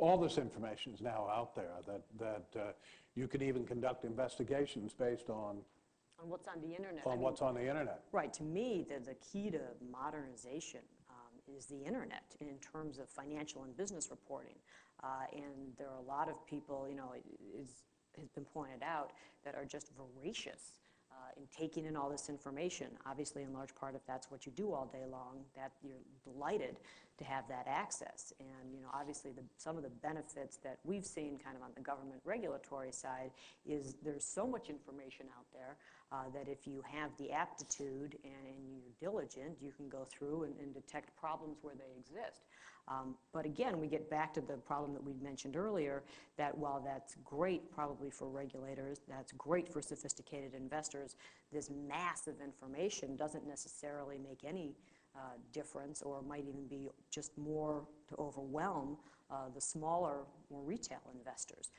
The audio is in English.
all this information is now out there, that, that uh, you can even conduct investigations based on, On what's on the internet. I on mean, what's on the internet. Right, to me, the, the key to modernization um, is the internet in terms of financial and business reporting. Uh, and there are a lot of people, you know, it is, has been pointed out, that are just voracious uh, in taking in all this information. Obviously, in large part, if that's what you do all day long, that you're delighted to have that access. And, you know, obviously, some of the benefits that we've seen kind of on the government regulatory side is there's so much information out there uh, that if you have the aptitude and, you're diligent, you can go through and, detect problems where they exist. Um, but again, we get back to the problem that we mentioned earlier, that while that's great probably for regulators, that's great for sophisticated investors, this mass of information doesn't necessarily make any uh, difference or might even be just more to overwhelm uh, the smaller, more retail investors.